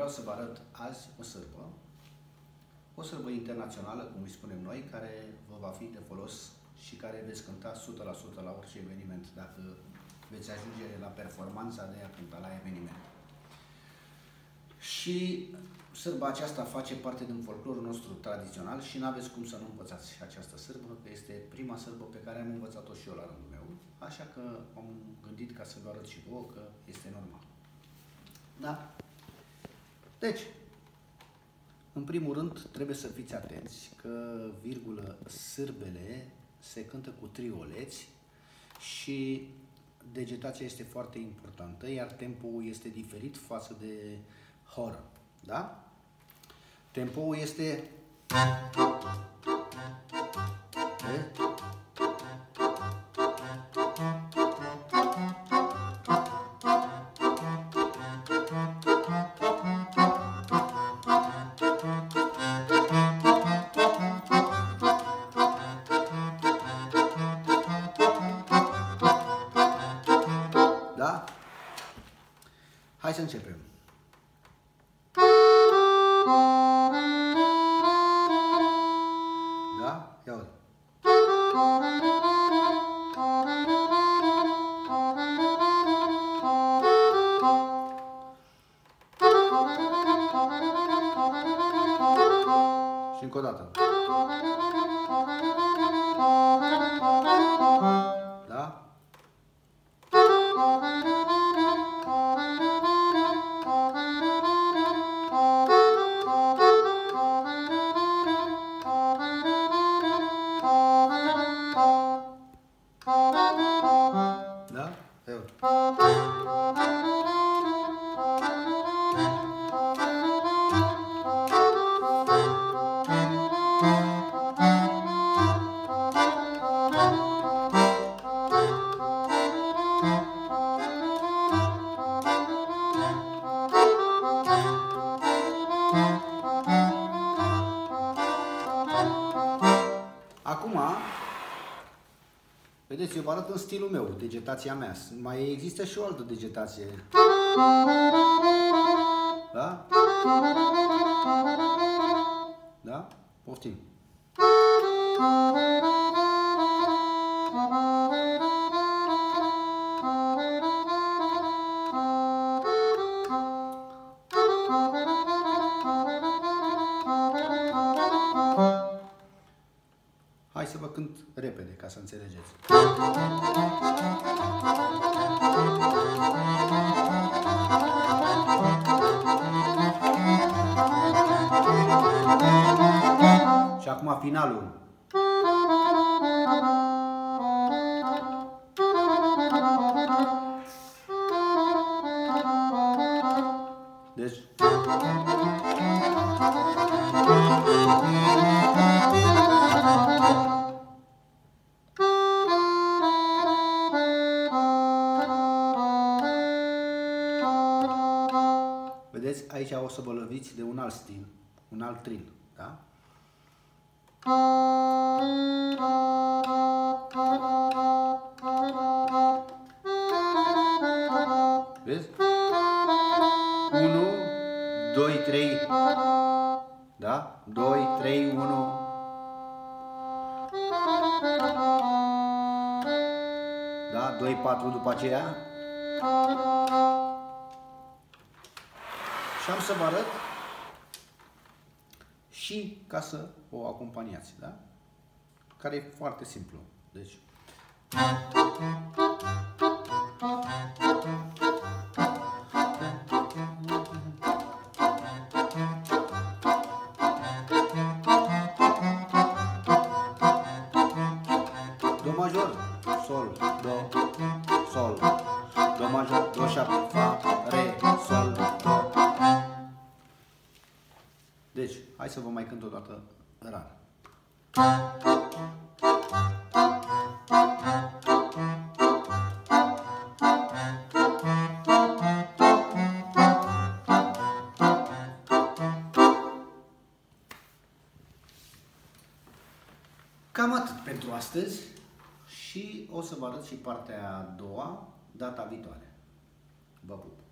vreau să vă arăt azi o sârbă, o sârbă internațională, cum îi spunem noi, care vă va fi de folos și care veți cânta 100% la orice eveniment, dacă veți ajunge la performanța de a cânta la eveniment. Și sârba aceasta face parte din folclorul nostru tradițional și nu aveți cum să nu învățați această sârbă, că este prima sârbă pe care am învățat-o și eu la rândul meu. Așa că am gândit ca să vă arăt și vouă că este normal. Da? Deci, în primul rând, trebuie să fiți atenți că, virgulă, sârbele se cântă cu trioleți și degetația este foarte importantă, iar tempoul este diferit față de horă. Da? Tempoul este... Hai să începem. Da? Ia uite. Și încă o dată. Da? Da? Ia vedeți, eu vă arăt în stilul meu, degetația mea. Mai există și o altă degetație. Da? Da? Poftim. Cânt repede ca să înțelegeți. Și acum finalul. Aici o să vă loviți de un alt stil, un alt trin, da? Vezi? 1, 2, 3, da? 2, 3, 1. Da? 2, 4 după aceea. Și am să vă arăt și ca să o acompaniați, da? Care e foarte simplu. Deci... Do major, sol, do, sol, do major, do șapte, fa, re, sol, do. Hai să vă mai cânt o dată rar. Cam atât pentru astăzi și o să vă arăt și partea a doua data viitoare. Vă pup!